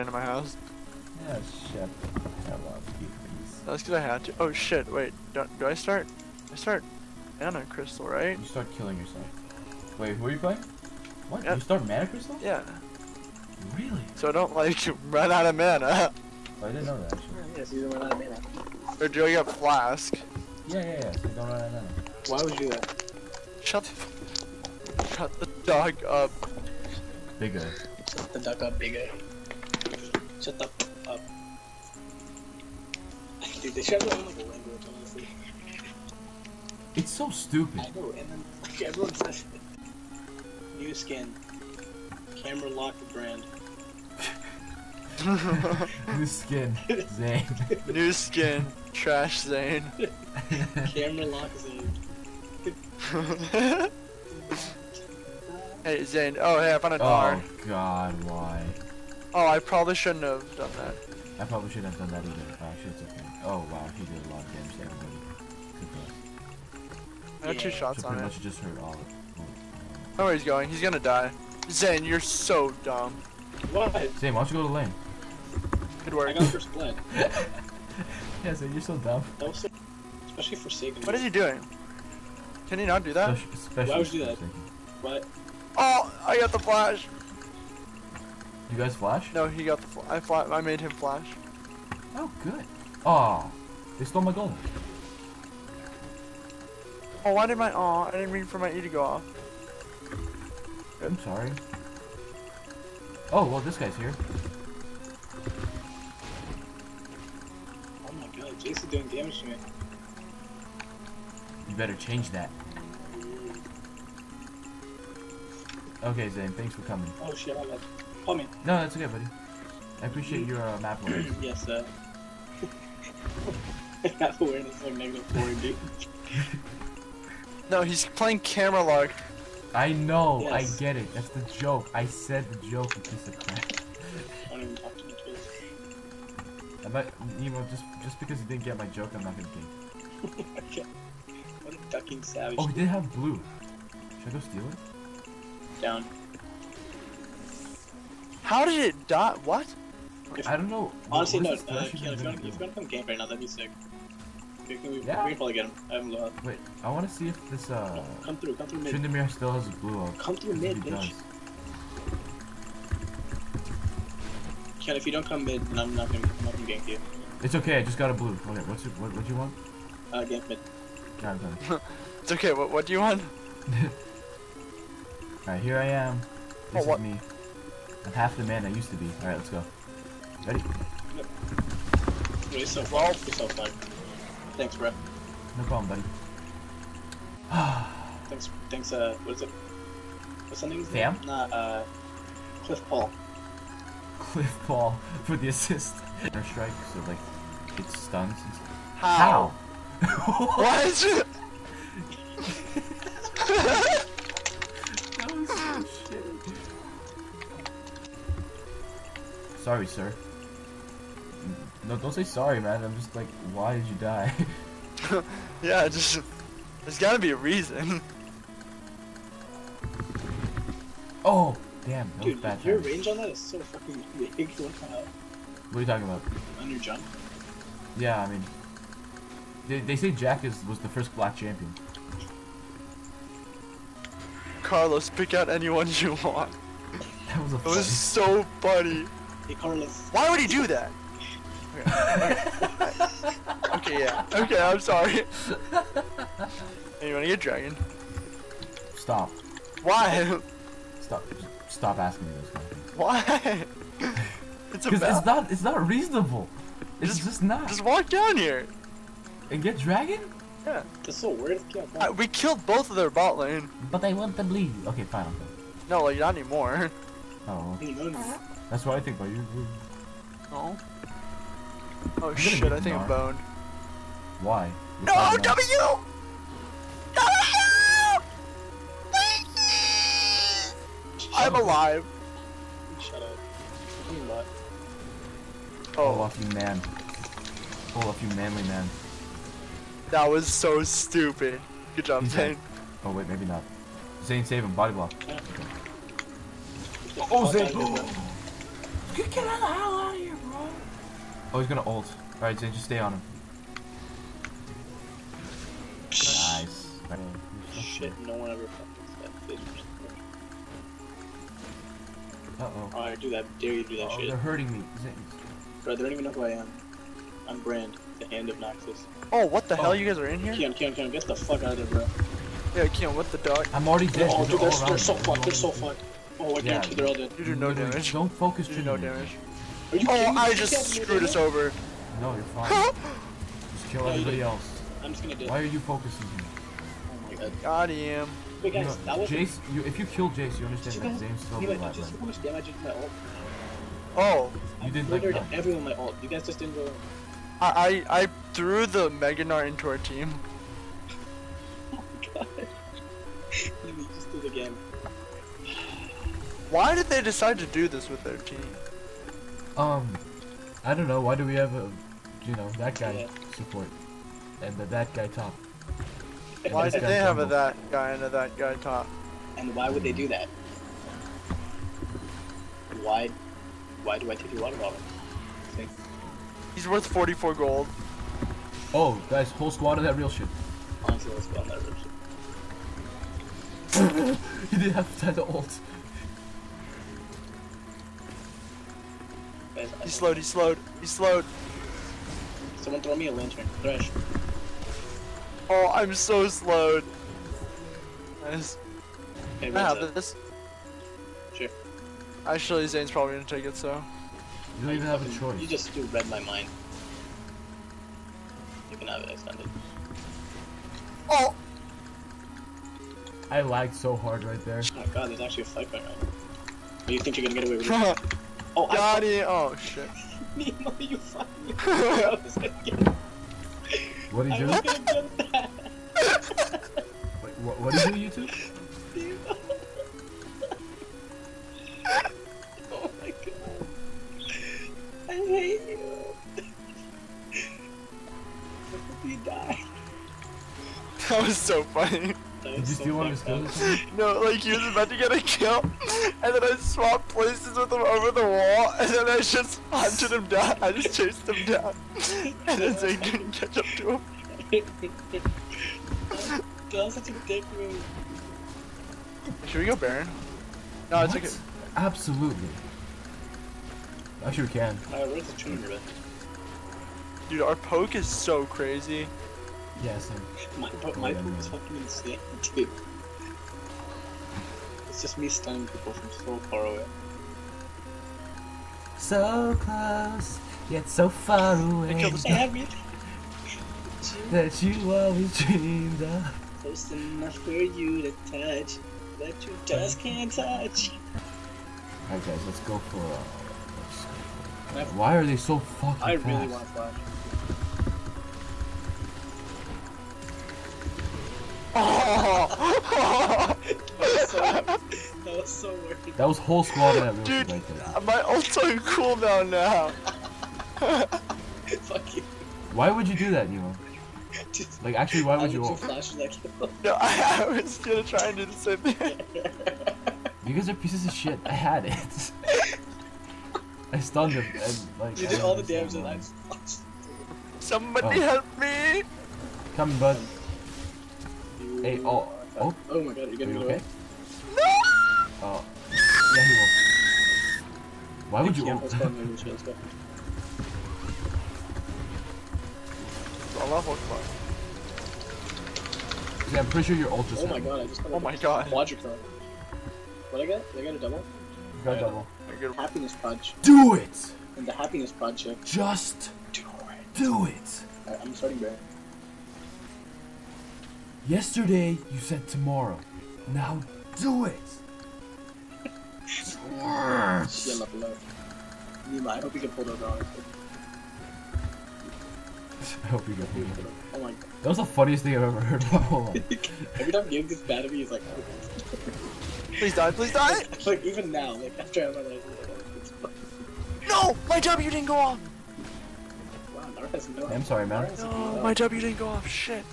into my house. Yeah, shit. I love you, please. That's because I had to. Oh shit! Wait, do, do I start? I start Mana Crystal, right? You start killing yourself. Wait, who are you playing? What? Yeah. You start Mana Crystal? Yeah. Really? So I don't like to run out of mana. Oh, I didn't know that actually. Yes, you don't run out of mana. or do I get Flask? Yeah, yeah, yeah. So you don't run out of mana. Why would you do that? Shut the, shut the dog up. Bigger. Shut the dog up, bigger. Shut the f- up. Dude, they should have their own little language, honestly. It's so stupid. I know, and then like, everyone says it. New skin. Camera lock brand. New skin. Zain. New skin, trash Zain. Camera lock Zain. hey Zain. Oh hey, I found a door. oh god, why? Oh, I probably shouldn't have done that. I probably shouldn't have done that either. Oh, shit, it's okay. Oh, wow, he did a lot of damage to everybody. I had two shots So on pretty it. much just hurt all of I know where he's going. He's gonna die. Zain, you're so dumb. What? Zain, why don't you go to lane? Good work. I got first blood. Yeah, Zain, you're so dumb. That was so... Especially for Sagan. What is he doing? Can he not do that? Especially, especially Why would you do that? What? Oh, I got the flash. You guys flash? No, he got the. Fl I fla I made him flash. Oh, good. Oh, they stole my gold. Oh, why did my? Oh, I didn't mean for my E to go off. I'm sorry. Oh, well, this guy's here. Oh my god, Jason doing damage to me. You better change that. Okay, Zain, thanks for coming. Oh shit, I got. Call me. No, that's okay, buddy. I appreciate your uh, map awareness. yes, uh. Map awareness like negative 4, dude. No, he's playing camera lock. I know, Yes. I get it. That's the joke. I said the joke, you piece of crap. Don't even talk to me, please. I bet, Nemo, just just because you didn't get my joke, I'm not gonna king. okay. What a ducking savage. Oh, we did have blue. Should I go steal it? Down. How did it die? What? I don't know. Honestly, no. is Uh, flash Keelan, even if you gonna want to come camp right now, that'd be sick. We can, we, Yeah. we can probably get him. I have him low. Wait, I want to see if this uh Come through, come through mid. Tryndamere still has a blue up. Come through mid, he bitch. does. Ken, if you don't come mid, then I'm not gonna, I'm not gonna gank you. It's okay. I just got a blue. Okay, what's your, what? What do you want? Uh, gank mid. Got it, got it. It's okay. What? What do you want? All right, here I am. This Oh, what? is me. I'm half the man I used to be. All right, let's go. Ready? Wait, he's so far. So far. Thanks, bro. No problem, buddy. Thanks, thanks, uh, what is it? What's the name? Sam? Nah, uh, Cliff Paul. Cliff Paul for the assist. Air strike, so like it stuns. and stuff. How? What? Sorry, sir. No, don't say sorry, man. I'm just like, why did you die? yeah, just. There's gotta be a reason. oh, damn, that was Dude, bad. your timing. range on that is so fucking big. What the hell? What are you talking about? On your jump? Yeah, I mean, they, they say Jack is was the first black champion. Carlos, pick out anyone you want. That was a It was so funny. Hey, Carlos. Why would he do that? Okay, okay yeah. Okay, I'm sorry. Hey, you wanna get dragon? Stop, Why? stop, stop asking me those questions. Why? It's a it's not, it's not reasonable. It's Just- just, not. Just walk down here. and get dragon? Yeah. That's so weird. Yeah, Uh, we killed both of their bot lane. But I want to bleed. Okay, fine. I'll go. No, like not anymore. Oh, well, no, no. That's what I think about you. Oh. Oh gonna shit, get I think I'm boned. Why? You're No, probably W! not. W! I'm alive. Shut up. You what? Oh, Oh, off you man. Pull off you manly man. that was so stupid. Good job, He's Zain. dead. Oh wait, maybe not. Zain, save him. Body block. Yeah. Oh, Fuck Zain. out of. Get the hell out of here, bro. Oh, he's gonna ult. Alright, Zain, just stay on him. Nice. Shit, no one ever fucking said. Uh-oh. Oh, I do that. Dare you do that Oh, shit. they're hurting me. Zain. Bro, they don't even know who I am. I'm Brand, the hand of Noxus. Oh, what the Oh. hell? You guys are in here? Kian, Kian, Kian, get the fuck out of there, bro. Yeah, Kian, what the dog? I'm already dead. Oh, They're dude, they're, all they're so me. fucked. They're so fucked. Oh, I Yeah, guarantee they're all dead. You do no Literally, damage. Don't focus You do no damage. Are you Oh, me? I just screwed us over. No, you're fine. just kill No, everybody else. I'm just gonna do it. Why are you focusing me? Oh my god. Got him. Wait, You guys, know, that was. Jace, you, if you kill Jace, you You understand that guys, Zain's still alive. know, just how much damage I did to my ult? Oh, You did I like murdered that. everyone with my ult. You guys just didn't go. I I, I threw the Mega Gnar into our team. Oh my god. Let me just do it again. Why did they decide to do this with their team? Um, I don't know. Why do we have a, you know, that guy Yeah. support and the that guy top? And Why did guy they have a that guy and a that guy top? And why would they do that? Why? Why do I take your water bottle? Think- He's worth 44 gold. Oh, guys, whole squad of that real shit. Honestly, let's go on that road. he didn't have time to ult. Guys, He slowed, he slowed, he slowed. Someone throw me a lantern. Thresh. Oh, I'm so slowed. Nice. Hey, I what's have up? this? Sure. Actually, Zain's probably gonna take it, so. You don't even have a choice. You just you read my mind. You can have it extended. Oh! I lagged so hard right there. Oh my god, there's actually a fight going on. Oh, you think you're gonna get away with it? Got Oh, I it! Oh, shit. Nemo, you fucking. I was gonna get. What did you do? was gonna get that. Wait, what, what did you do, YouTube? Nemo. oh my god. I hate you. I hope you die. That was so funny. That Did you so steal one of his fucked kills? up. No, like he was about to get a kill, and then I swapped places with him over the wall, and then I just hunted him down. I just chased him down, and then Zain couldn't catch up to him. That was such a dick move. Should we go Baron? No, it's What? okay. Absolutely. Actually, we can. Alright, where's the tuner bit? Dude, our poke is so crazy. Yeah, same. My, but my poop is fucking insane, dude. It's just me stunning people from so far away. So close, yet so far away. killed this Everything That you always dreamed of. close enough for you to touch, that you just can't touch. Alright, guys, let's go for. Uh, Why are they so fucking I fast? really want to flash. That was so, that was so weird. That was whole squad that real shit Dude, right there. my ult's on cooldown now. Fuck you. Why would you do that, Nemo? Just, Like, actually, why would did you you ult? flash that kill? No, I, I was gonna try and do the same thing. You guys are pieces of shit. I had it. I stunned him and like. You I did all the damage understand and. I. Somebody Oh. help me! Come, bud. You- Hey, oh, oh, Oh my god, you're are gonna you okay? No! Oh, yeah, he will. Why would you Yeah, ult? let's go on the mission, let's go. Allah Akbar. Yeah, I'm pretty sure your ult just Oh my god, I just got oh a Oh my god. quadricron. What I got? Did I get a double? You got double. I get- Happiness Podge. Do it! And the Happiness Pod check. Just Do it. do it! Alright, I'm starting Baron. Yesterday you said tomorrow. Now do it! Do Yeah, it! left below. Nima, I hope you can pull those out. I hope you get me. Oh my god. That was the funniest thing I've ever heard. Hold on. Every time Game gets bad at me, he's like, Please die, please die! like even now, like after I have my life, he's like, it's fine. No! My W didn't go off! Wow, Nara has no. I'm sorry, man. Nara has No, no- my W didn't go off. Shit.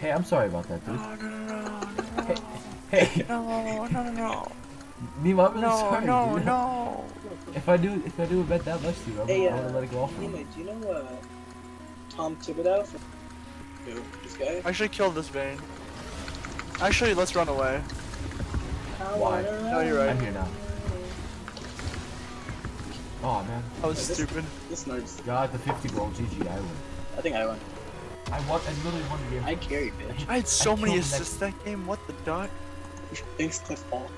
Hey, I'm sorry about that, dude. No, no, no, no, no, Hey, hey, no, no, no, no. Nemo, I'm really No, sorry, no, dude. no. If I do, if I do a bet that much to you, I'm, Hey, I'm gonna uh, let it go off. Anyway, do you know uh, Tom Thibodeau? Who? This guy? I should kill this vein. Actually, let's run away. Why? No, you're right. I'm here now. Oh man, I was This- stupid. This nerd's. got the 50 gold. GG, I win. I think I won. I won. I literally won the game. I carry, bitch. I had so I many killed the next- assists that game. What the duck? Thanks, Cliff Paul.